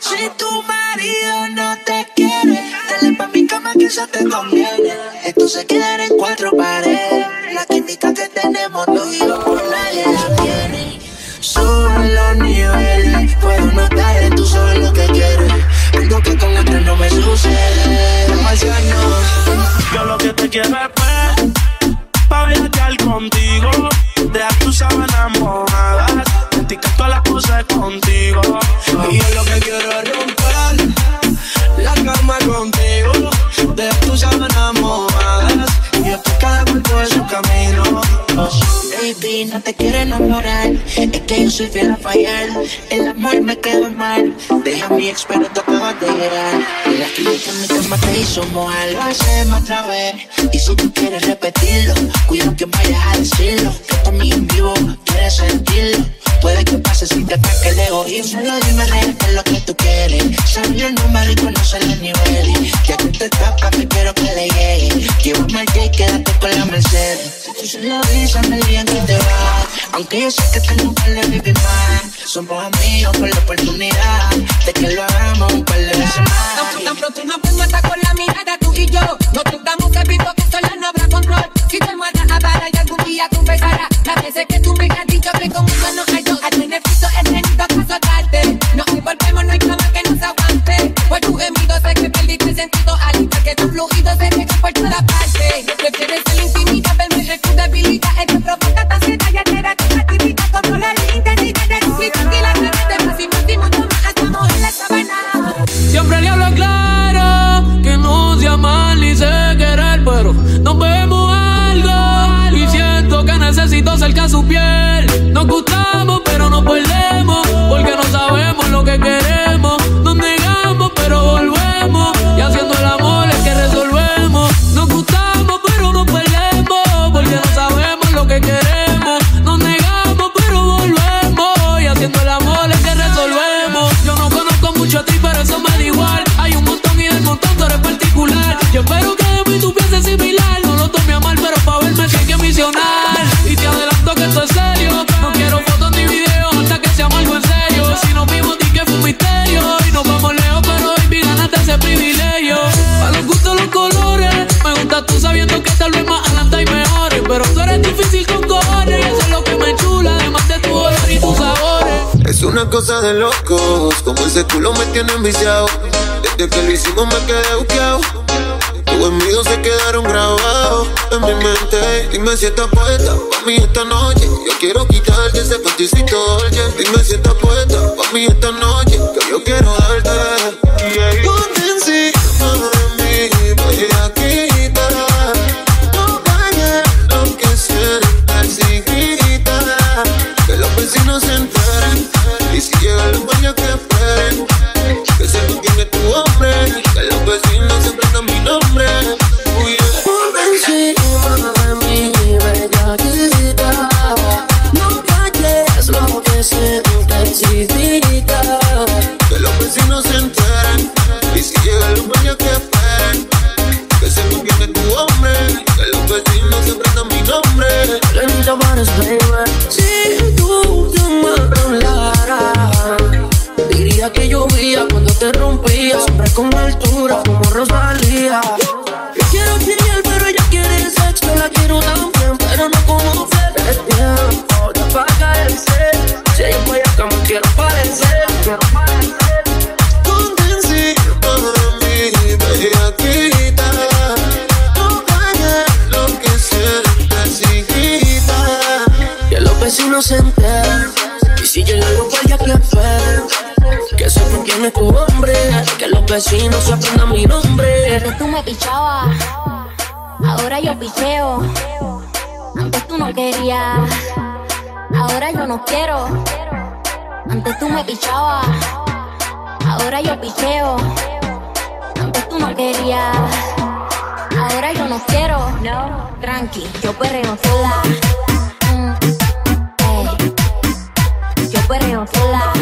Si tu marido no te quiere, dale pa' mi cama que eso te conviene. Esto se queda en cuatro paredes. La química que tenemos tú y yo por nadie la tiene. Sube los niveles, puedo notar en tu sabes lo que quieres. Algo que con otros no me sucede. Demasiado. Yo lo que te quiero es pues, pa' viajar contigo. Dejar tus sábanas mojadas, practicar todas las cosas contigo. No te quiero enamorar. Es que yo soy fiel a fallar. El amor me quedó mal. Deja mi experto, acabas de llegar. Y la química en mi cama te hizo mojar. Lo hacemos otra vez. Y si tú quieres repetirlo, cuida que vayas a decirlo. Que también en vivo quieres sentirlo. Puede que pase si te ataque el egoísmo. Solo dime real qué es lo que tú quieres. Saber el número y conocer los niveles. Que te tapa, que quiero que le llegue. Llévame al quédate con la Mercedes. Si tú se lo dices, me digan que te vas. Aunque yo sé que tengo un par de baby más. Somos amigos por la oportunidad de que lo hagamos un par de veces más. Tan, pronto nos vemos hasta con la mirada tú y yo No tentamos que visto que sola no habrá control Si te mueras a vara y algún día confesará Las veces que tú me has dicho que conmigo su piel. Nos gustamos, tal vez más adelante hay mejores. Pero tú eres difícil con cojones. Y eso es lo que me chula, además de tu olor y tus sabores. Es una cosa de locos, como ese culo me tiene enviciado. Desde que lo hicimos me quedé buqueado. Tus envíos se quedaron grabados en mi mente. Dime si estás puesta pa' mí esta noche. Yo quiero quitarte ese panticito dolce. Dime si estás puesta pa' mí esta noche. Que yo quiero darte. Ponte sexo. La quiero también, pero no como usted. Es tiempo de apagar el set. Si ella fue acá, me quiero parecer. Quiero parecer. Ponte encima de mí, bellaquita. No calles lo que sientes, chiquita. Que los vecinos se enteren. Y si llega el guardia que esperen. Que sepan quién es tu hombre. Que los vecinos se aprendan mi nombre. Antes tú me pichabas, ahora yo picheo. Antes tú no querías, ahora yo no quiero. Antes tú me pichabas, ahora yo picheo. Antes tú no querías, ahora yo no quiero. No, tranqui, yo perreo sola. Mm, ey. Yo perreo sola.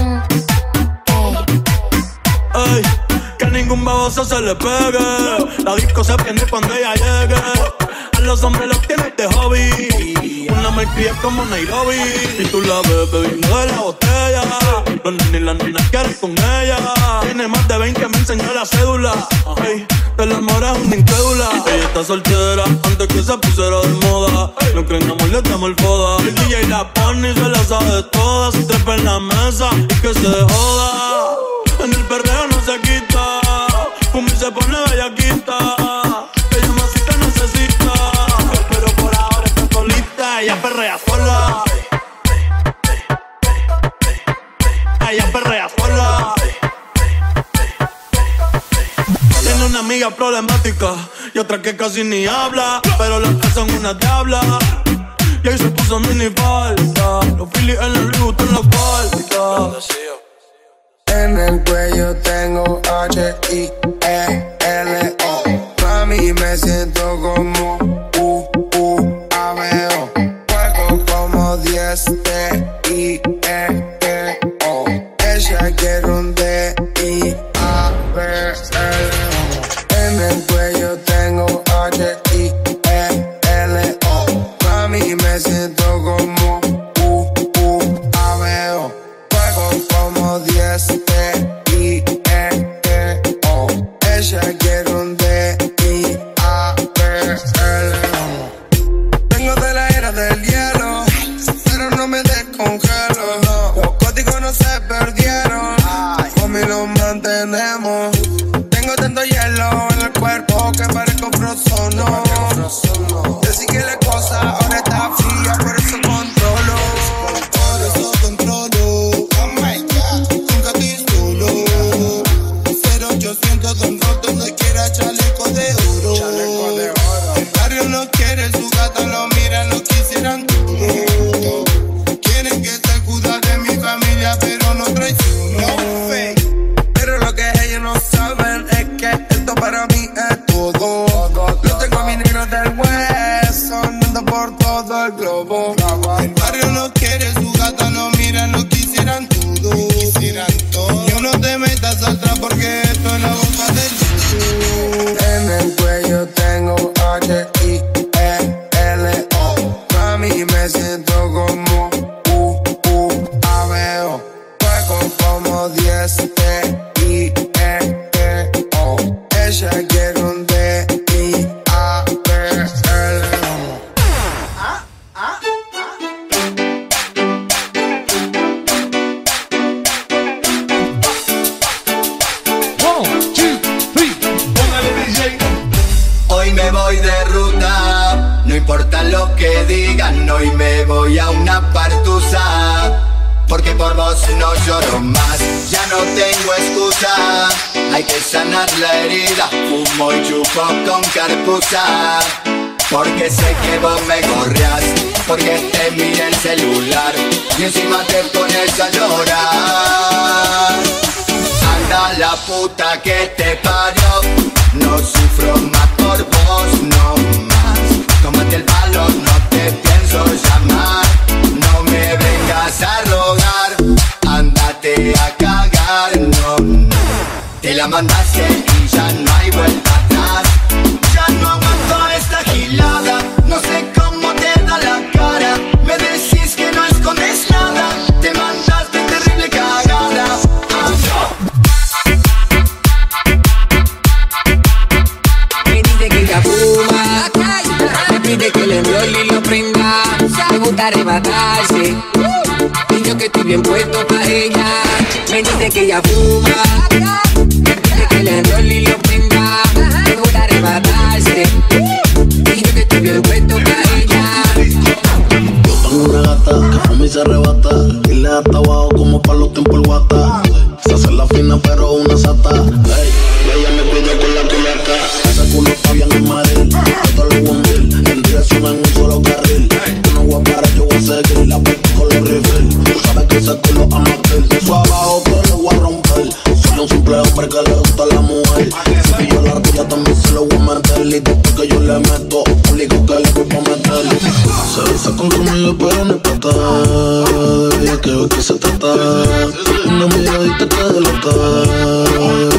Mm, ey. Ey, que ningún baboso se le pegue. La disco se prende cuando ella llegue. A los hombres los tienes de hobby. Una malcria como Nairobi. Y tú la ves bebiendo de la botella. Los nenes y las nenas quieren con ella. Tiene más de 20, me enseñó la cédula. Ay, el amor es una incrédula. Ella está soltera antes que se pusiera de moda. No creen amor, le damos el foda. El DJ la pone y se la sabe toda. Se trepa en la mesa y que se joda. Se pone bellaquita. Ella más si te necesita. Pero por ahora está solita. Ella perrea sola. Ella perrea sola. Tiene una amiga problemática y otra que casi ni habla, pero las tres son una tabla. Y ahí se puso mini falta. Los Phillies en la Louis en la falta. En el cuello tengo H-I-E-L-O. El barrio no quiere, su gata lo mira, lo quisieran todo. Y no te metas atrás porque esto es la boca del mundo. En el cuello tengo H-I-E-L-O. No lloro más, ya no tengo excusa. Hay que sanar la herida, fumo y chupo con carpusa. Porque sé que vos me gorreas, porque te mira el celular y encima te pones a llorar. Anda la puta que te parió No sufro más por vos, no más Tómate el palo, no te pienso llamar No me vengas a rogar La mandaste y ya no hay vuelta atrás. Ya no aguanto esta gilada. No sé cómo te da la cara. Me decís que no escondes nada. Te mandaste terrible cagada. Me dice que ella fuma, me pide que le enrolle y lo prenda. Me gusta arrebatarse, y yo que estoy bien puesto pa' ella. Me dice que ella fuma, a meter Y después que yo le meto Público que le voy a meter Se besa con conmigo pero no es pata Ella que ve que se trata. Una miradita te delata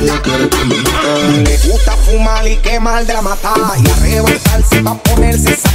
Ella quiere que me mata. Le gusta fumar y quemar de la mata Y arrebatarse pa' ponerse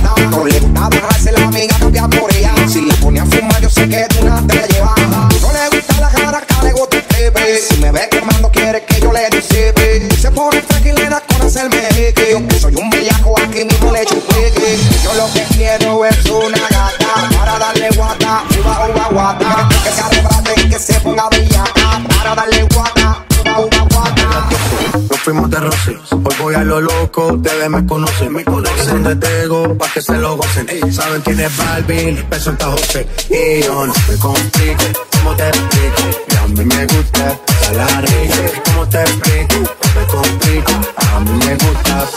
loco, ustedes me conocen, me conocen de Tego, pa' que se lo gocen. Saben quién es Balvin, peso en José. Y yo no me complico, ¿cómo te explico? Y a mí me gusta pasarla rico, ¿cómo te explico? Me complico, a mí me gusta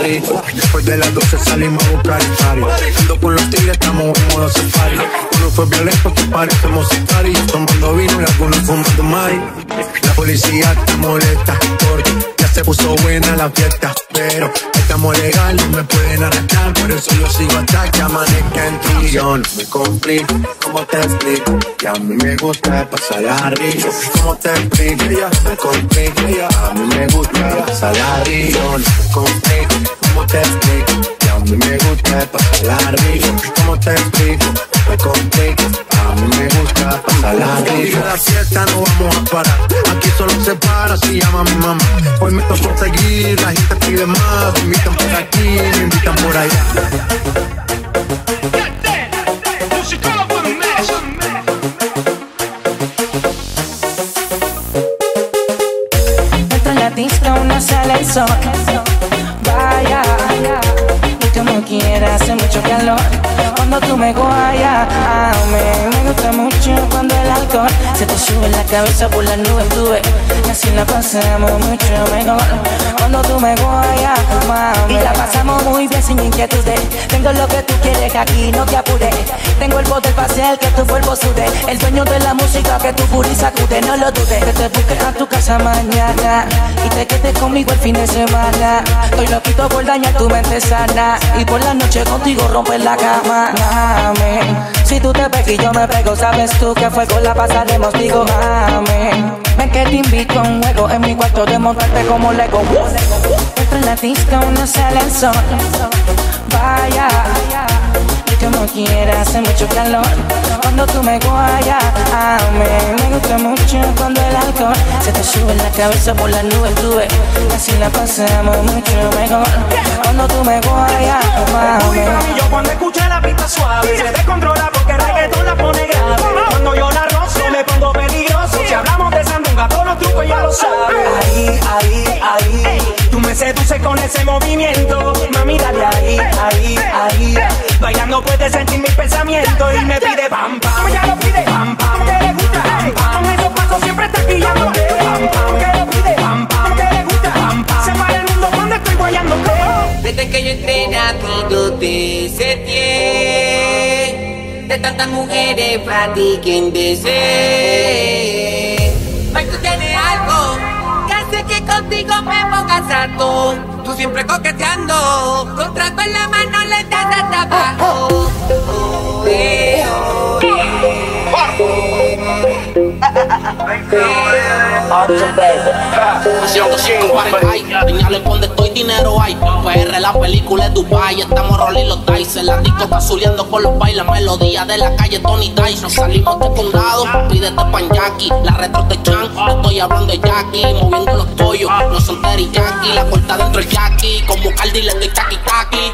rico. Después de las 12 salimos a buscar el party, ando con los tigres, estamos en modo safari. Uno fue violento, que parecemos sicarios, tomando vino y algunos fumando mari. La policía está molesta porque ya se puso buena la fiesta, pero estamos legal, no me pueden arrestar, por eso yo sigo hasta que amanezca en ti. Yo me complico, ¿cómo te explico? Que a mí me gusta pasarla rico, ¿cómo te explico? No me complico, a mí me gusta pasarla rico, no me complico, ¿cómo te explico? A mí me gusta pasarla rico, ¿cómo te explico? Me complico, a mí me gusta pasarla rico. la fiesta no vamos a parar, aquí solo se para si llama mi mamá. Hoy me tocó seguir, la gente pide más, me invitan por aquí, me invitan por allá. Dentro la disco no sale el sol. Cuando tú me guayas, a mí me gusta mucho cuando el alcohol se te sube en la cabeza por las nubes, tú así la pasamos mucho mejor. Cuando tú me guayas, mami, y la pasamos muy bien sin inquietudes. Tengo lo que tú quieres aquí, no te apures. Tengo el poder facial que tu cuerpo sude. El dueño de la música que tu furia sacude, no lo dudes. Que te busque a tu casa mañana y te quedes conmigo el fin de semana. Estoy loquito por dañar tu mente sana y por la noche contigo romper la cama. Si tú te pegas y yo me pego, sabes tú que a fuego la pasaremos, digo mami. Ven que te invito a un juego en mi cuarto de montarte como Lego. Dentro en la disco no sale el sol. Vaya, y como quiera, hace mucho calor. Cuando tú me guayas, a me gusta mucho cuando el alcohol se te sube en la cabeza por las nubes, tú ves. Así la pasamos mucho mejor. Cuando tú me guayas, mami. Yo cuando escuché la pista suave Se descontrola porque el reggaetón la pone grave ya lo sabes Ahí, ahí, ahí. Tú me seduces con ese movimiento. Mami dale ahí, ahí, ahí. Bailando puedes sentir mis pensamientos Y me pide pam pam Ya lo pide. pam pam. Que le gusta pam pam. Con esos pasos siempre está guiándote Pam pam Que lo pide. Pam pam. Que le gusta. Pam pam. Se para el mundo cuando estoy guayándote Desde que yo entré a ti yo te setié De tantas mujeres para ti quien desee contigo me pongas harto Tú siempre coqueteando Contrato en la mano le das hasta abajo 140 hay, señales donde estoy, dinero hay. PR, la película es Dubai, estamos rolling los dice. La disco está zuleando con los bailes, melodía de la calle Tony Tyson. Salimos de condado, pídete pan Jackie, la retro de Chan, no estoy hablando de Jackie, moviendo los pollos, no son teriyaki, la puerta dentro el Jackie, como Cardi le doy taqui taqui.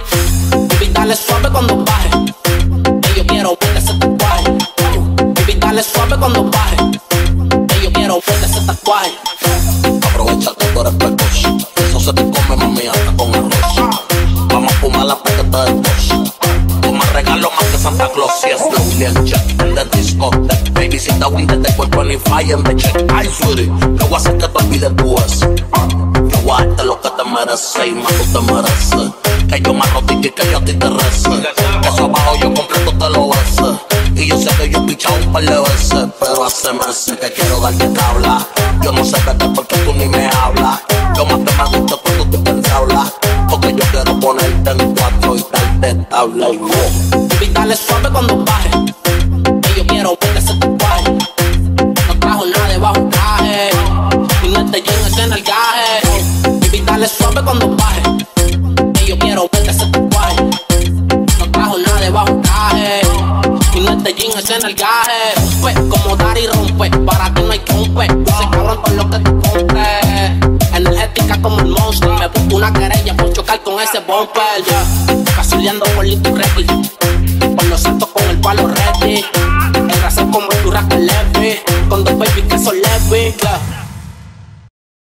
Winter, te cuerpo en fire en the check. Ay, sweetie, yo voy a hacer que te olvides tu ex. Yo voy a darte lo que te mereces y más tú te mereces. Que yo me arrodille y que yo a ti te rece. Eso abajo yo completo te lo beso. Y yo sé que yo he pichado un par de veces, pero hace meses que quiero darte tabla. Yo no sé vete porque tú ni me hablas. Yo más te me gusta cuando tú te hablas. Porque yo quiero ponerte en cuatro y darte tabla y wow. Dale suave cuando baje, cuando baje, que yo quiero ver ese tatuaje. No trajo nada debajo del traje, y no te llenes en el gaje. Pues como dar y rompe, para ti no hay compe. Ese cabrón con lo que como el monster. Me puso una querella por chocar con ese bumper, yeah. Casuleando por Little Ready. Por los santos con el palo ready. El racer como tu rasca leve. Con dos baby que son leve, yeah.